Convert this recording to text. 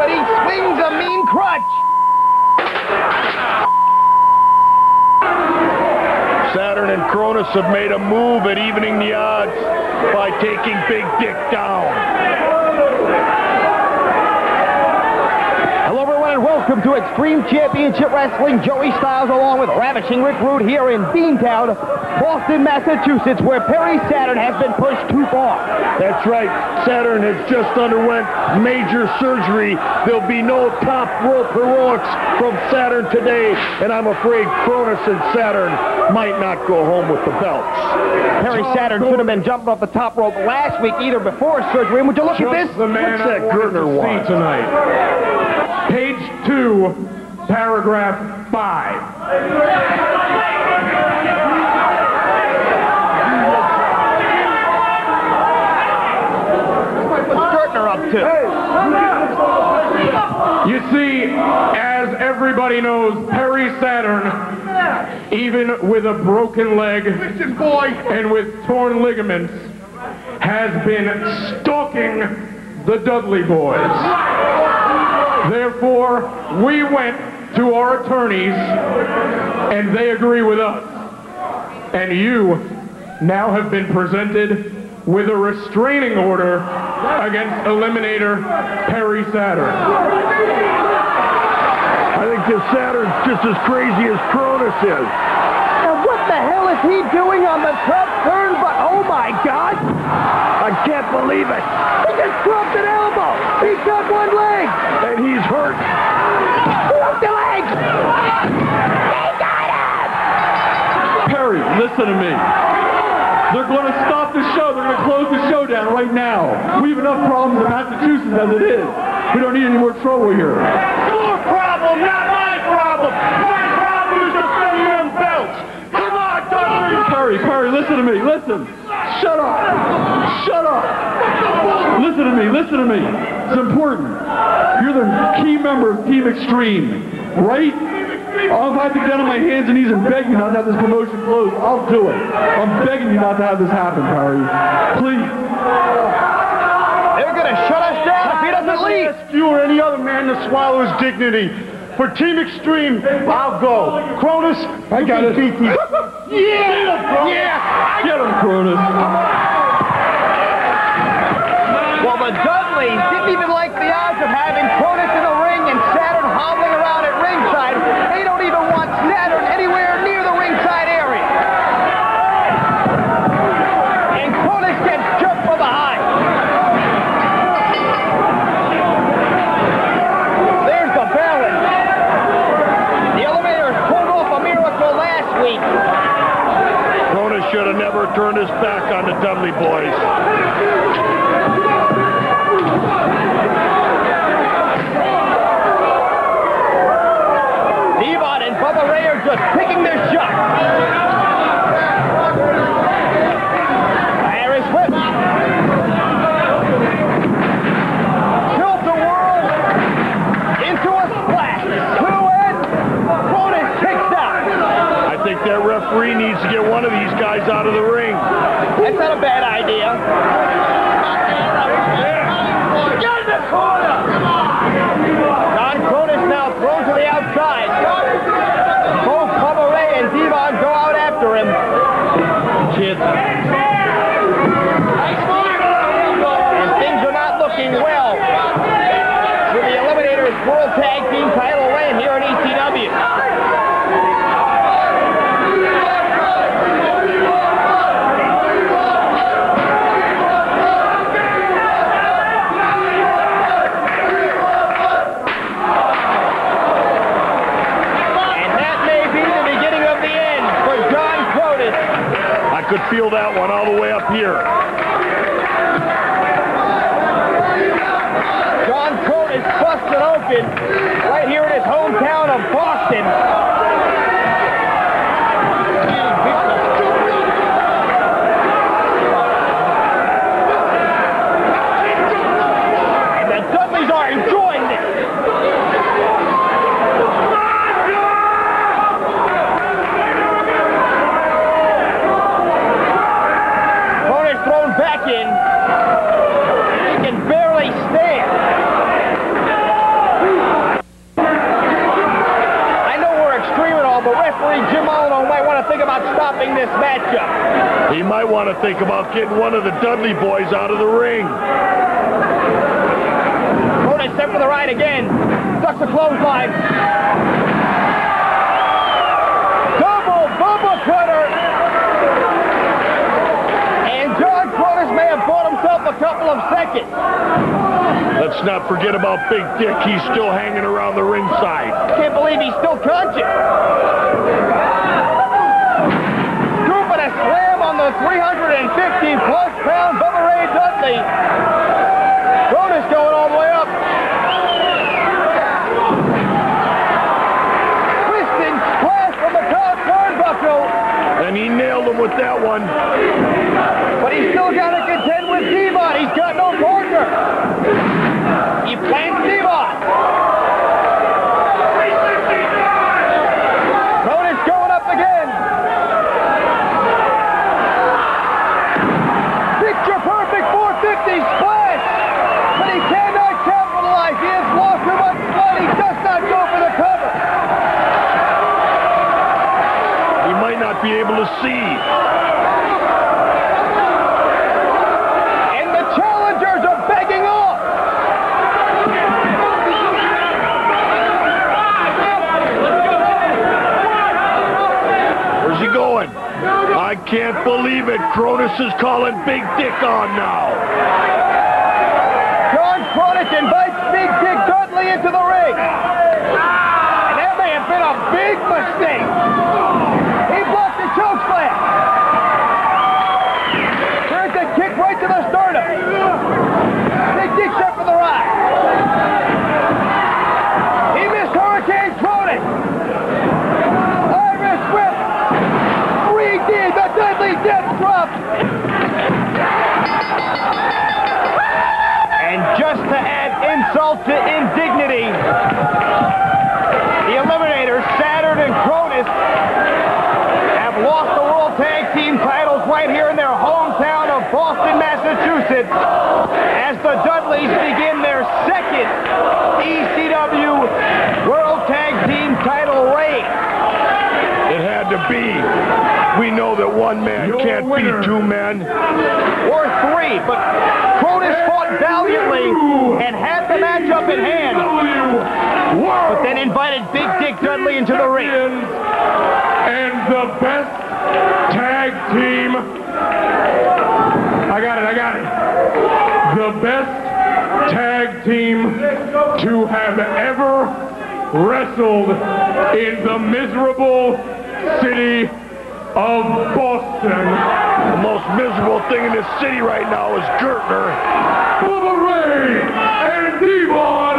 but he swings a mean crutch. Saturn and Kronus have made a move at evening the odds by taking Big Dick down. And welcome to Extreme Championship Wrestling. Joey Styles along with Ravishing Rick Rude here in Beantown, Boston, Massachusetts, where Perry Saturn has been pushed too far. That's right. Saturn has just underwent major surgery. There'll be no top rope heroics from Saturn today, and I'm afraid Kronus and Saturn might not go home with the belts. Perry Saturn should have been jumping off the top rope last week, either before surgery. And would you look Just at this? The man What's that Gertner want tonight? 2, paragraph 5. up to? You see, as everybody knows, Perry Saturn, even with a broken leg and with torn ligaments, has been stalking the Dudley Boyz. Therefore, we went to our attorneys, and they agree with us. And you now have been presented with a restraining order against Eliminator Perry Saturn. I think this Saturn's just as crazy as Kronus is. Now what the hell is he doing on the top turn? But oh my God! I can't believe it. He just dropped an elbow. He's got one leg. Listen to me. They're going to stop the show. They're going to close the show down right now. We have enough problems in Massachusetts as it is. We don't need any more trouble here. Your problem, not my problem. My problem is defending them belts. Come on, Dudley. Perry, Perry, listen to me. Listen. Shut up! Shut up! Listen to me, listen to me. It's important. You're the key member of Team Extreme, right? I'll have to get down on my hands and knees and beg you not to have this promotion closed. I'll do it. I'm begging you not to have this happen, Perry. Please. They're going to shut us down if he doesn't leave. ask you or any other man to swallow his dignity. For Team Extreme, I'll go. Kronus, I got it. Beat these. yeah! Yeah! Get him, Kronus. Well, the Dudleys didn't even like the odds of having Kronus in the ring and Saturn hobbling around at ringside. They don't even want Saturn anywhere near the ringside area. And Kronus gets jumped from behind. There's the balance. The Eliminators pulled off a miracle last week. Kronus should have never turned his back on the Dudley Boyz. Could feel that one all the way up here. John Kronus busted open right here in his hometown of Boston. And the Dudleys are enjoying this. Kronus thrown back in. He can barely stand. stopping this matchup. He might want to think about getting one of the Dudley Boyz out of the ring. Kronus set for the right again. Ducks a clothesline. Double bubble cutter. And John Kronus may have bought himself a couple of seconds. Let's not forget about Big Dick. He's still hanging around the ringside. Can't believe he's still conscious. Scooping a slam on the 350 plus pound Bubba Ray Dudley. Kronus going all the way up. Twisting splash from the top turnbuckle. And he nailed him with that one. But he's still got to contend with D-Von. He's got no partner. He plants D-Von. Kronus going up again. Picture perfect 450 splash. But he cannot capitalize. He has lost too much blood. He does not go for the cover. He might not be able to see. And the challengers are begging off. Where's he going? I can't believe it. Kronus is calling Big Dick on now. John Kronus invites Massachusetts, as the Dudleys begin their second ECW World Tag Team title reign. It had to be. We know that one man Your can't winner. beat two men. or three, but Kronus fought valiantly and had the matchup in hand, but then invited Big Dick Dudley into the ring. And the best tag team. I got it, I got it. The best tag team to have ever wrestled in the miserable city of Boston. The most miserable thing in this city right now is Gertner. Bubba Ray and D-Von